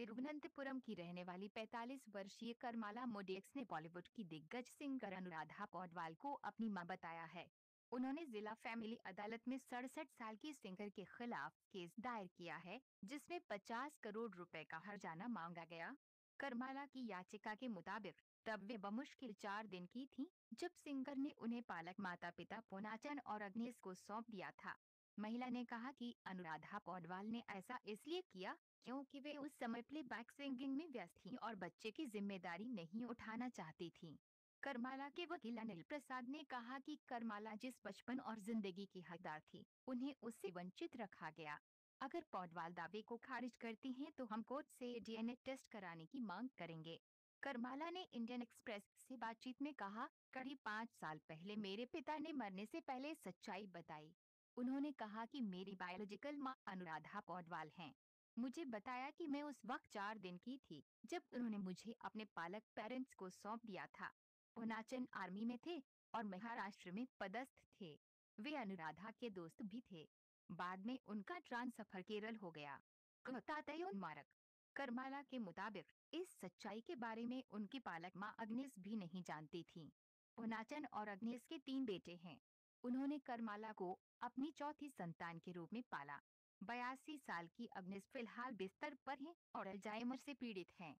तिरुवनंतपुरम की रहने वाली 45 वर्षीय करमाला मोडेक्स ने बॉलीवुड की दिग्गज सिंगर अनुराधा पौडवाल को अपनी माँ बताया है। उन्होंने जिला फैमिली अदालत में सड़सठ साल की सिंगर के खिलाफ केस दायर किया है, जिसमें 50 करोड़ रुपए का हर्जाना मांगा गया। करमाला की याचिका के मुताबिक तब वे बमुश्किल चार दिन की थी, जब सिंगर ने उन्हें पालक माता पिता पोनाचन और अग्निस को सौंप दिया था। महिला ने कहा कि अनुराधा पौडवाल ने ऐसा इसलिए किया क्योंकि वे उस समय प्लेबैक सिंगिंग में व्यस्त थी और बच्चे की ज़िम्मेदारी नहीं उठाना चाहती थी। करमाला के वकील अनिल प्रसाद ने कहा कि करमाला जिस बचपन और ज़िंदगी की हकदार थी, उन्हें उससे वंचित रखा गया। अगर पौडवाल दावे को खारिज करती हैं तो हम कोर्ट से डीएनए टेस्ट कराने की मांग करेंगे। करमाला ने इंडियन एक्सप्रेस से बातचीत में कहा, करीब पाँच साल पहले मेरे पिता ने मरने से पहले सच्चाई बताई। उन्होंने कहा कि मेरी बायोलॉजिकल माँ अनुराधा पौडवाल हैं। मुझे बताया कि मैं उस वक्त चार दिन की थी, जब उन्होंने मुझे अपने पालक पेरेंट्स को सौंप दिया था। पुनाचन आर्मी में थे और महाराष्ट्र में पदस्थ थे। वे अनुराधा के दोस्त भी थे। बाद में उनका ट्रांसफ़र केरल हो गया। मारक। करमाला के मुताबिक, इस सच्चाई के बारे में उनकी पालक माँ अग्निस भी नहीं जानती थी। पुनाचन और अग्निस के तीन बेटे हैं। उन्होंने करमाला को अपनी चौथी संतान के रूप में पाला। बयासी साल की अग्निस फ़िलहाल बिस्तर पर हैं और अल्जाइमर से पीड़ित हैं।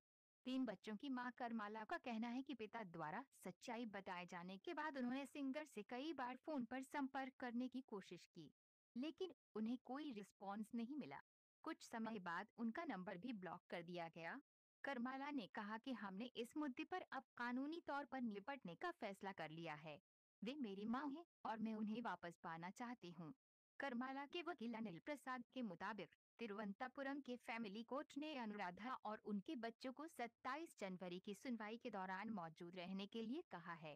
तीन बच्चों की माँ करमाला का कहना है कि पिता द्वारा सच्चाई बताए जाने के बाद उन्होंने सिंगर से कई बार फ़ोन पर संपर्क करने की कोशिश की, लेकिन उन्हें कोई रिस्पॉन्स नहीं मिला। कुछ समय बाद उनका नंबर भी ब्लॉक कर दिया गया। करमाला ने कहा कि हमने इस मुद्दे पर अब कानूनी तौर पर निपटने का फैसला कर लिया है। वे मेरी माँ हैं और मैं उन्हें वापस पाना चाहती हूँ। करमाला के वकील अनिल प्रसाद के मुताबिक तिरुवंतापुरम के फैमिली कोर्ट ने अनुराधा और उनके बच्चों को 27 जनवरी की सुनवाई के दौरान मौजूद रहने के लिए कहा है।